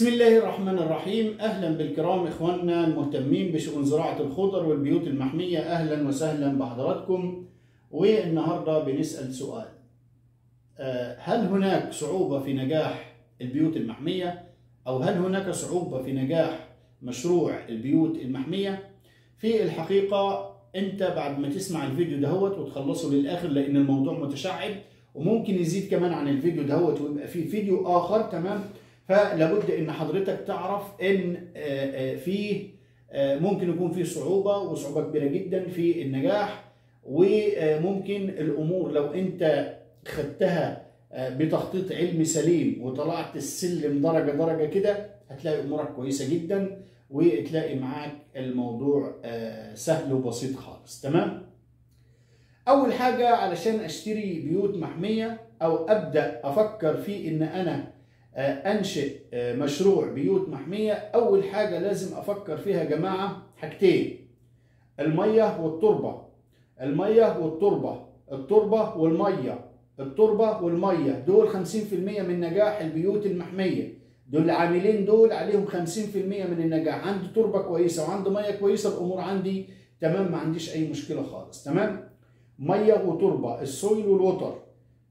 بسم الله الرحمن الرحيم. أهلا بالكرام إخواننا المهتمين بشؤون زراعة الخضر والبيوت المحمية. أهلا وسهلا بحضراتكم. والنهاردة بنسأل سؤال. آه، هل هناك صعوبة في نجاح البيوت المحمية؟ أو هل هناك صعوبة في نجاح مشروع البيوت المحمية؟ في الحقيقة أنت بعد ما تسمع الفيديو دهوت وتخلصه للآخر لأن الموضوع متشعب وممكن يزيد كمان عن الفيديو دهوت ويبقى في فيديو آخر تمام؟ فلابد إن حضرتك تعرف إن في ممكن يكون في صعوبة وصعوبة كبيرة جدا في النجاح وممكن الأمور لو أنت خدتها بتخطيط علمي سليم وطلعت السلم درجة درجة كده هتلاقي أمورك كويسة جدا وتلاقي معاك الموضوع سهل وبسيط خالص. تمام؟ أول حاجة علشان أشتري بيوت محمية أو أبدأ أفكر في إن أنا أنشئ مشروع بيوت محمية. أول حاجة لازم أفكر فيها يا جماعة حاجتين المية والتربة. المية والتربة. التربة والمية. التربة والمية. دول 50% من نجاح البيوت المحمية. دول العاملين دول عليهم 50% من النجاح. عندي تربة كويسة وعندي مية كويسة الأمور عندي تمام ما عنديش أي مشكلة خالص. تمام؟ مية وتربة. السويل والوتر.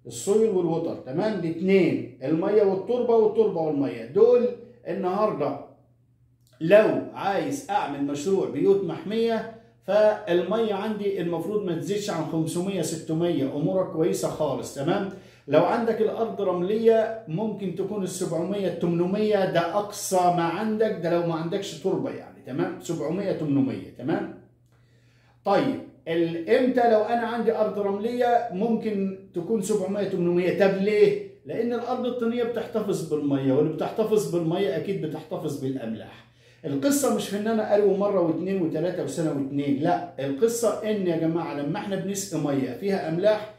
السويل والوتر. تمام؟ الاثنين. المية والتربة والتربة والمية. دول النهارده لو عايز أعمل مشروع بيوت محمية فالمية عندي المفروض ما تزيدش عن 500 600 أمورك كويسة خالص. تمام؟ لو عندك الأرض رملية ممكن تكون ال 700 800 ده أقصى ما عندك ده لو ما عندكش تربة يعني. تمام؟ 700 800 تمام؟ طيب. إمتى لو أنا عندي أرض رملية ممكن تكون 700 800 طب ليه؟ لأن الأرض الطينية بتحتفظ بالمية واللي بتحتفظ بالمية أكيد بتحتفظ بالأملاح. القصة مش في إن أنا أروي مرة واثنين وثلاثه وسنة واثنين لا. القصة إن يا جماعة لما إحنا بنسقي مية فيها أملاح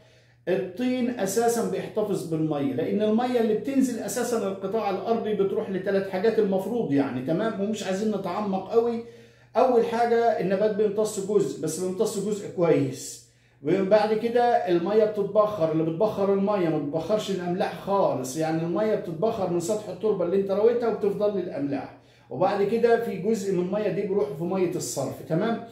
الطين أساسا بيحتفظ بالمية لأن المية اللي بتنزل أساسا القطاع الأرضي بتروح لثلاث حاجات المفروض يعني تمام؟ ومش عايزين نتعمق قوي أول حاجة النبات بيمتص جزء بس بيمتص جزء كويس. وبعد كده المية بتتبخر اللي بتبخر المية ما بتبخرش الأملاح خالص. يعني المية بتتبخر من سطح التربة اللي أنت رويتها وبتفضل للأملاح. وبعد كده في جزء من المية دي بيروح في مية الصرف تمام؟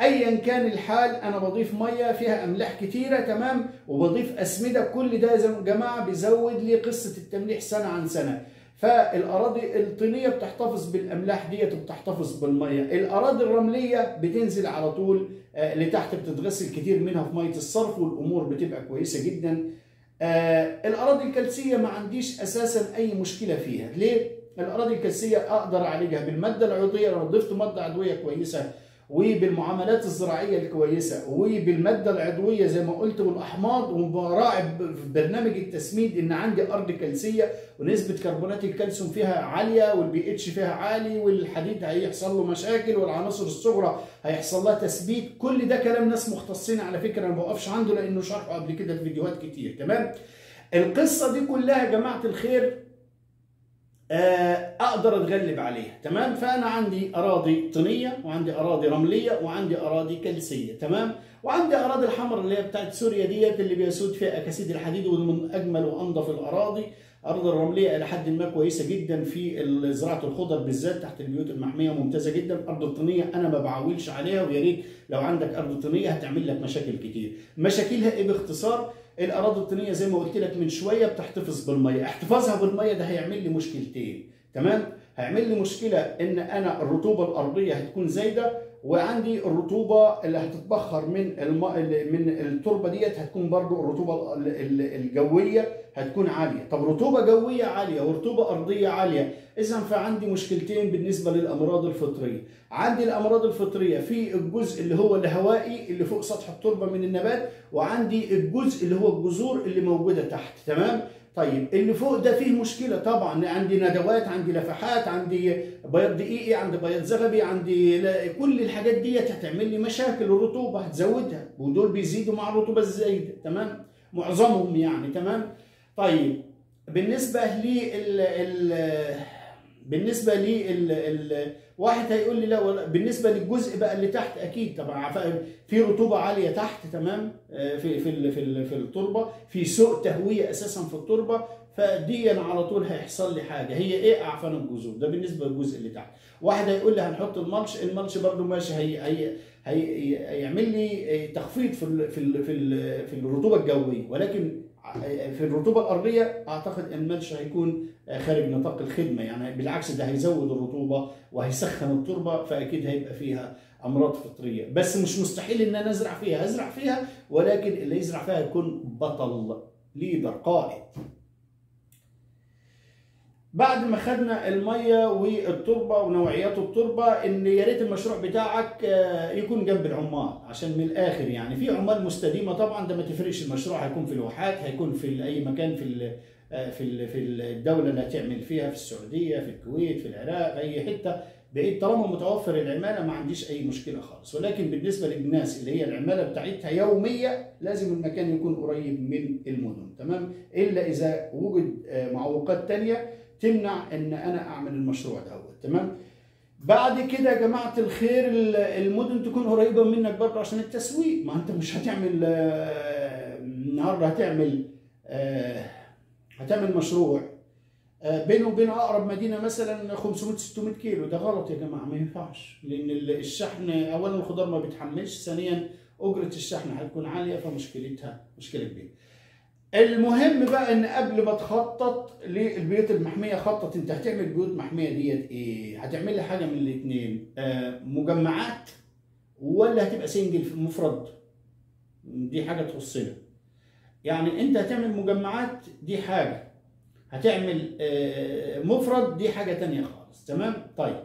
ايا كان الحال أنا بضيف مية فيها أملاح كتيرة تمام؟ وبضيف أسمدة كل ده يا جماعة بيزود لي قصة التمليح سنة عن سنة. فالأراضي الطينية بتحتفظ بالأملاح ديت وبتحتفظ بالمية. الأراضي الرملية بتنزل على طول لتحت بتتغسل كتير منها في مية الصرف والأمور بتبقى كويسة جدا. الأراضي الكلسيه ما عنديش أساسا أي مشكلة فيها. ليه؟ الأراضي الكلسيه أقدر أعالجها بالمادة العضوية لو ضفت مادة عضوية كويسة وبالمعاملات الزراعية الكويسة وبالمادة العضوية زي ما قلت والأحماض وبراعي برنامج التسميد إن عندي أرض كلسيه ونسبة كربونات الكالسيوم فيها عالية والبي اتش فيها عالي والحديد هيحصل له مشاكل والعناصر الصغرى هيحصل لها تثبيت كل ده كلام ناس مختصين على فكرة أنا ما بوقفش عنده لأنه شرحه قبل كده في فيديوهات كتير تمام؟ القصة دي كلها يا جماعة الخير أقدر أتغلب عليها تمام؟ فأنا عندي أراضي طينية وعندي أراضي رملية وعندي أراضي كلسيه تمام؟ وعندي أراضي الحمراء اللي هي بتاعت سوريا ديت اللي بيسود فيها أكاسيد الحديد ودي من أجمل وأنظف الأراضي. ارض الرملية إلى حد ما كويسة جدا في زراعه الخضر بالذات تحت البيوت المحمية ممتازة جدا. ارض الطينية أنا ما بعولش عليها ويا ريت لو عندك أرض طينية هتعمل لك مشاكل كتير. مشاكلها إيه باختصار؟ الأراضي الطينيه زي ما قلت لك من شوية بتحتفظ بالمية. احتفاظها بالمية ده هيعمل لي مشكلتين تمام؟ هيعمل لي مشكلة إن أنا الرطوبة الأرضية هتكون زايدة وعندي الرطوبة اللي هتتبخر من الم... من التربة ديت هتكون برضو الرطوبة الجوية هتكون عالية. طب رطوبة جوية عالية ورطوبة أرضية عالية إذا فعندي مشكلتين بالنسبة للأمراض الفطرية. عندي الأمراض الفطرية في الجزء اللي هو الهوائي اللي فوق سطح التربة من النبات وعندي الجزء اللي هو الجذور اللي موجودة تحت تمام؟ طيب اللي فوق ده فيه مشكلة طبعا. عندي ندوات عندي لفحات عندي بياض دقيقي عندي بياض زغبي عندي كل الحاجات ديت هتعمل لي مشاكل الرطوبة هتزودها ودول بيزيدوا مع الرطوبة الزايدة تمام؟ معظمهم يعني تمام؟ طيب بالنسبة ال بالنسبة لي ال ال واحد هيقول لي لا بالنسبة للجزء بقى اللي تحت أكيد طبعا. في رطوبة عالية تحت تمام؟ في في في, في التربة. في سوء تهوية أساسا في التربة. فدي على طول هيحصل لي حاجة. هي إيه أعفان الجذور؟ ده بالنسبة للجزء اللي تحت. واحد هيقول لي هنحط الملش الملش برده ماشي هي هي هي هيعمل لي تخفيض في في في في الرطوبة الجوية. ولكن في الرطوبة الأرضية أعتقد إن الملش هيكون خارج نطاق الخدمة. يعني بالعكس ده هيزود الرطوبة وهيسخن التربة فأكيد هيبقى فيها أمراض فطرية. بس مش مستحيل إن أنا أزرع فيها. أزرع فيها ولكن اللي يزرع فيها يكون بطل ليدر قائد. بعد ما خدنا المية والتربة ونوعيات التربة إن يا ريت المشروع بتاعك يكون جنب العمال عشان من الآخر يعني. في عمال مستديمة طبعا ده ما تفرقش المشروع هيكون في الواحات هيكون في أي مكان في في في الدولة اللي هتعمل فيها في السعودية في الكويت في العراق أي حتة. بعيد طالما متوفر العمالة ما عنديش أي مشكلة خالص. ولكن بالنسبة للناس اللي هي العمالة بتاعتها يومية لازم المكان يكون قريب من المدن تمام؟ إلا إذا وجد معوقات ثانية تمنع إن أنا أعمل المشروع دوت تمام؟ بعد كده يا جماعة الخير المدن تكون قريبة منك برضه عشان التسويق. ما أنت مش هتعمل النهارده هتعمل هتعمل مشروع بينه وبين أقرب مدينة مثلا 500 600 كيلو. ده غلط يا جماعة ما ينفعش. لأن الشحن اولا الخضار ما بيتحملش ثانيا أجرة الشحن هتكون عالية فمشكلتها مشكلة كبيرة. المهم بقى إن قبل ما تخطط للبيوت المحمية خطط أنت هتعمل بيوت محميه ديت إيه؟ هتعمل لي حاجة من الاثنين آه مجمعات ولا هتبقى سنجل مفرد؟ دي حاجة تخصنا. يعني أنت هتعمل مجمعات دي حاجة. هتعمل آه مفرد دي حاجة تانية خالص. تمام؟ طيب.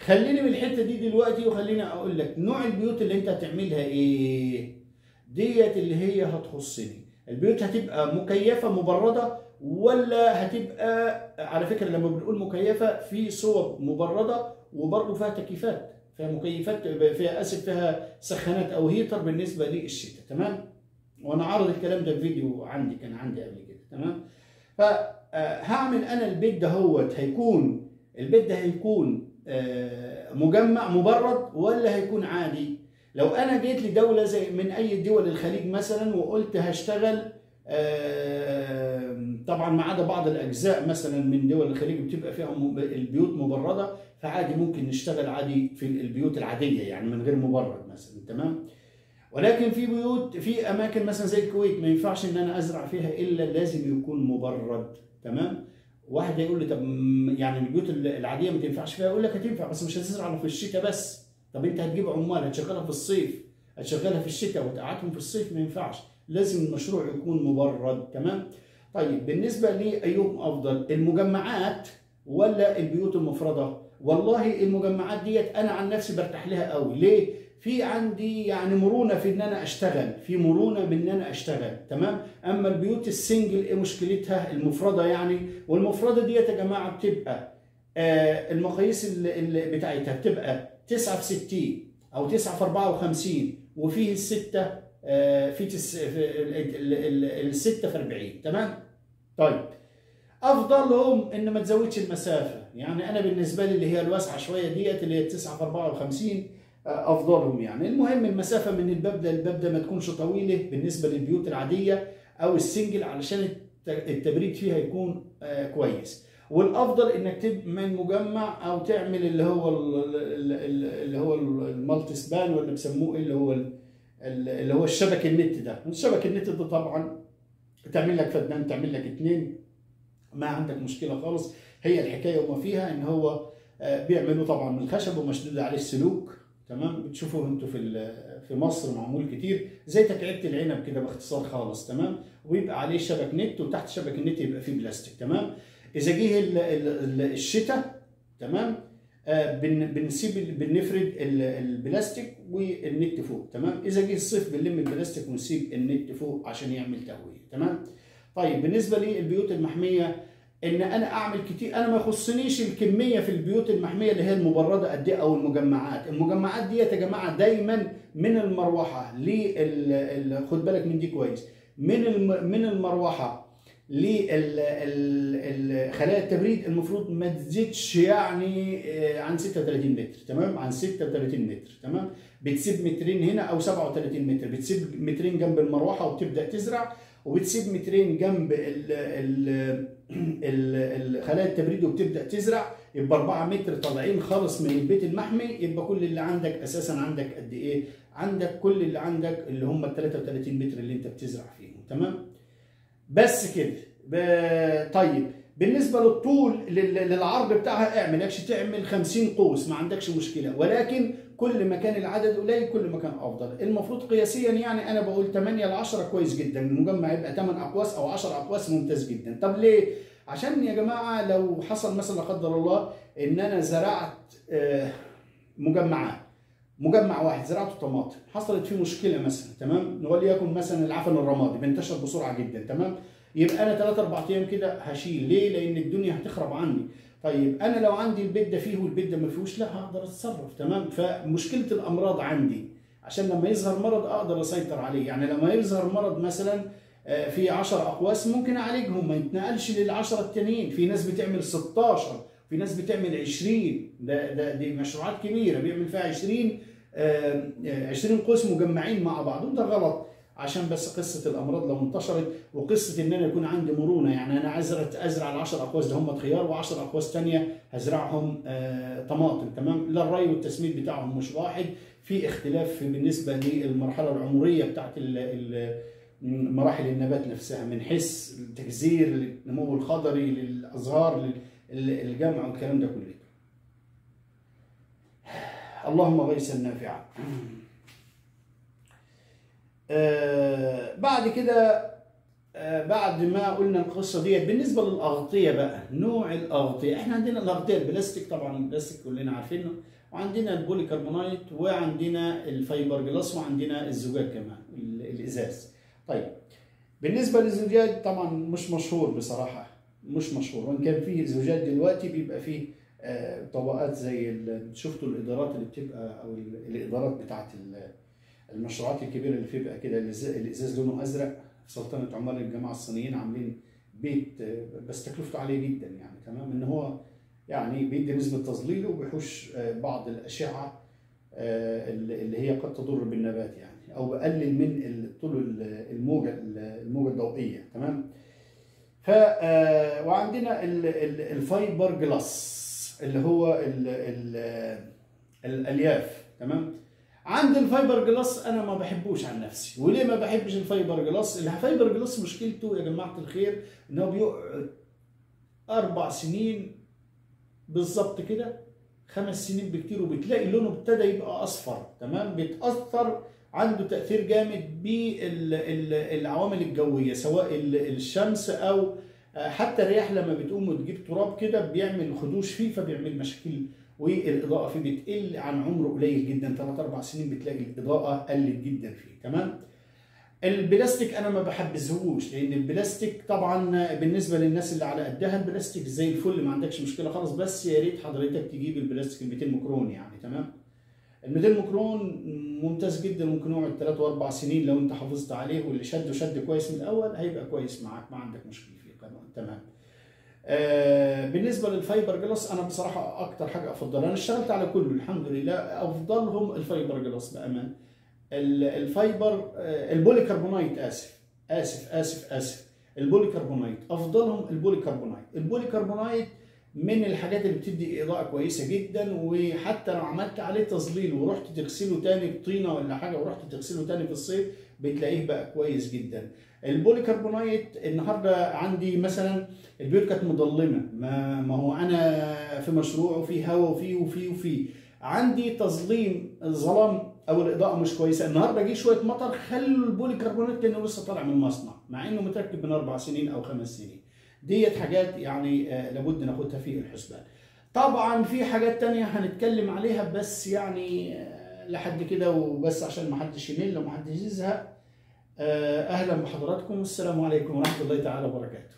خليني من الحتة دي دلوقتي وخليني أقول لك نوع البيوت اللي أنت هتعملها إيه؟ ديت اللي هي هتخصني. البيوت هتبقى مكيفة مبردة ولا هتبقى على فكرة لما بنقول مكيفة في صور مبردة وبرضه فيها تكييفات فيها مكيفات فيها آسف فيها سخانات أو هيتر بالنسبة للشتاء تمام؟ وأنا عارض الكلام ده في فيديو عندي كان عندي قبل كده تمام؟ فهعمل أنا البيت دهوت هيكون البيت ده هيكون مجمع مبرد ولا هيكون عادي؟ لو أنا جيت لدولة زي من أي دول الخليج مثلا وقلت هشتغل طبعا ما عدا بعض الأجزاء مثلا من دول الخليج بتبقى فيها البيوت مبرده فعادي ممكن نشتغل عادي في البيوت العادية يعني من غير مبرد مثلا تمام؟ ولكن في بيوت في أماكن مثلا زي الكويت ما ينفعش إن أنا أزرع فيها إلا لازم يكون مبرد تمام؟ واحد يقول لي طب يعني البيوت العادية ما تنفعش فيها أقول لك هتنفع بس مش هتزرع في الشتاء بس. طب انت هتجيب عمال هتشغلها في الصيف هتشغلها في الشتاء وتقعدهم في الصيف ما ينفعش. لازم المشروع يكون مبرد تمام؟ طيب بالنسبة لي أيهم أفضل المجمعات ولا البيوت المفردة؟ والله المجمعات ديت أنا عن نفسي برتاح لها قوي. ليه؟ في عندي يعني مرونة في إن أنا أشتغل في مرونة من إن أنا أشتغل تمام؟ أما البيوت السنجل إيه مشكلتها؟ المفردة يعني والمفردة ديت يا جماعة بتبقى آه المقاييس بتاعتها بتبقى 9 في 60 أو 9 في 54 وفيه الستة آه في تس الستة في 40 تمام؟ طيب. أفضلهم إن ما تزودش المسافة. يعني أنا بالنسبة لي اللي هي الواسعة شوية ديت اللي هي 9 في 54 آه أفضلهم يعني. المهم المسافة من الباب للباب ده ما تكونش طويلة بالنسبة للبيوت العادية أو السنجل علشان التبريد فيها يكون آه كويس. والأفضل إنك تعمل مجمع أو تعمل اللي هو اللي هو المالتي سبان ولا بيسموه إيه اللي هو اللي هو الشبك النت ده. الشبك النت ده طبعا تعمل لك فدان تعمل لك اتنين. ما عندك مشكلة خالص. هي الحكاية وما فيها إن هو بيعملوا طبعا من الخشب ومشدود عليه السلوك. تمام؟ بتشوفوا أنتوا في في مصر معمول كتير. زي تكعيبه العنب كده باختصار خالص. تمام؟ ويبقى عليه شبك نت وتحت شبك النت يبقى فيه بلاستيك. تمام؟ إذا جه الشتاء تمام؟ آه بنسيب بنفرد البلاستيك والنت فوق تمام؟ إذا جه الصيف بنلم البلاستيك ونسيب النت فوق عشان يعمل تهوية تمام؟ طيب بالنسبة للبيوت المحمية إن أنا أعمل كتير أنا ما يخصنيش الكمية في البيوت المحمية اللي هي المبردة قد إيه أو المجمعات. المجمعات ديت يا جماعة دايما من المروحة لل خد بالك من دي كويس. من من المروحة لخلايا التبريد المفروض ما تزيدش يعني عن 36 متر تمام عن 36 متر تمام بتسيب مترين هنا أو 37 متر بتسيب مترين جنب المروحة وتبدا تزرع وبتسيب مترين جنب خلايا التبريد وبتبدأ تزرع يبقى 4 متر طالعين خالص من البيت المحمي يبقى كل اللي عندك أساسا عندك قد إيه؟ عندك كل اللي عندك اللي هم ال 33 متر اللي أنت بتزرع فيهم تمام؟ بس كده. طيب بالنسبة للطول للعرض بتاعها اعمل يكش تعمل 50 قوس ما عندكش مشكلة. ولكن كل ما كان العدد قليل كل ما كان أفضل. المفروض قياسيا يعني أنا بقول 8 ل 10 كويس جدا. المجمع يبقى 8 أقواس أو 10 أقواس ممتاز جدا. طب ليه؟ عشان يا جماعة لو حصل مثلا لا قدر الله إن أنا زرعت مجمعات. مجمع واحد زرعته طماطم حصلت فيه مشكلة مثلا تمام؟ وليكن مثلا العفن الرمادي بينتشر بسرعة جدا تمام؟ يبقى أنا 3 4 أيام كده هشيل. ليه؟ لأن الدنيا هتخرب عني. طيب أنا لو عندي البيت ده فيه والبيت ده ما فيهوش لا هقدر أتصرف تمام؟ فمشكلة الأمراض عندي. عشان لما يظهر مرض أقدر أسيطر عليه. يعني لما يظهر مرض مثلا في 10 أقواس ممكن أعالجهم ما يتنقلش لل 10 التانيين. في ناس بتعمل 16 في ناس بتعمل 20 ده ده دي مشروعات كبيرة بيعمل فيها 20 20 قوس مجمعين مع بعض. وده غلط عشان بس قصة الأمراض لو انتشرت وقصة ان أنا يكون عندي مرونة يعني أنا عايز أزرع ال 10 أقواس ده هم خيار و10 أقواس ثانية هزرعهم آه طماطم. تمام؟ لا الري والتسميد بتاعهم مش واحد. في اختلاف بالنسبة للمرحلة العمرية بتاعت مراحل النبات نفسها من حيث التجذير للنمو الخضري للأزهار للجمع والكلام ده كله. اللهم غيثا نافعا. آه بعد كده آه بعد ما قلنا القصة ديت بالنسبة للأغطية بقى نوع الأغطية. إحنا عندنا الأغطية البلاستيك طبعا البلاستيك كلنا عارفينه وعندنا ال polycarbonate وعندنا الفايبر جلاس وعندنا الزجاج كمان الإزاز. طيب بالنسبة للزجاج طبعا مش مشهور بصراحة. مش مشهور. وإن كان فيه الزجاج دلوقتي بيبقى فيه آه طبقات زي شفتوا الإدارات اللي بتبقى أو الإدارات بتاعت المشروعات الكبيرة اللي بيبقى كده الازاز لونه أزرق. سلطنة عمال الجماعة الصينيين عاملين بيت بس تكلفته عالية جدا يعني تمام؟ إن هو يعني بيدي نسبة تظليل وبيحوش بعض الأشعة اللي هي قد تضر بالنبات يعني أو بقلل من طول الموجة الموجة الضوئية تمام؟ ف وعندنا الفايبر جلاس اللي هو ال ال الألياف تمام؟ عند الفايبر جلاس أنا ما بحبوش عن نفسي. وليه ما بحبش الفايبر جلاس؟ الفايبر جلاس مشكلته يا جماعة الخير ان هو بيقعد أربع سنين بالظبط كده خمس سنين بكتير وبتلاقي لونه ابتدى يبقى أصفر تمام؟ بيتأثر عنده تأثير جامد بالعوامل الجوية سواء الشمس أو حتى الرياح لما بتقوم وتجيب تراب كده بيعمل خدوش فيه فبيعمل مشاكل والإضاءة فيه بتقل عن عمره قليل جدا. 3 4 سنين بتلاقي الإضاءة قلت جدا فيه. تمام؟ البلاستيك أنا ما بحبذهوش لأن البلاستيك طبعا بالنسبة للناس اللي على قدها البلاستيك زي الفل ما عندكش مشكلة خالص بس يا ريت حضرتك تجيب البلاستيك ال 200 ميكرون يعني. تمام؟ ال 200 ميكرون ممتاز جدا ممكن يقعد 3 وأربع سنين لو أنت حافظت عليه واللي شده شد كويس من الأول هيبقى كويس معاك ما عندك مشكلة فيه. تمام. آه بالنسبة للفايبر جلاس أنا بصراحة أكتر حاجة أفضلها أنا اشتغلت على كله الحمد لله أفضلهم الفايبر جلاس بامان ال fiber آه ال polycarbonate آسف آسف آسف آسف. ال polycarbonate أفضلهم ال polycarbonate. ال polycarbonate من الحاجات اللي بتدي إضاءة كويسة جدا وحتى لو عملت عليه تظليل ورحت تغسله تاني بطينة ولا حاجة ورحت تغسله تاني في الصيف بتلاقيه بقى كويس جدا. ال polycarbonate النهارده عندي مثلا البيوت كانت مظلمة. ما, ما هو أنا في مشروع وفي هواء وفي وفي وفي. عندي تظليم الظلام أو الإضاءة مش كويسة. النهارده جه شوية مطر خلوا ال polycarbonate كانه لسه طالع من المصنع مع إنه متركب من أربع سنين أو خمس سنين. ديت حاجات يعني آه لابد ناخدها في الحسبان. طبعا في حاجات تانية هنتكلم عليها بس يعني آه لحد كده وبس عشان ما حدش يمل وما حدش يزهق. آه أهلا بحضراتكم. والسلام عليكم ورحمة الله تعالى وبركاته.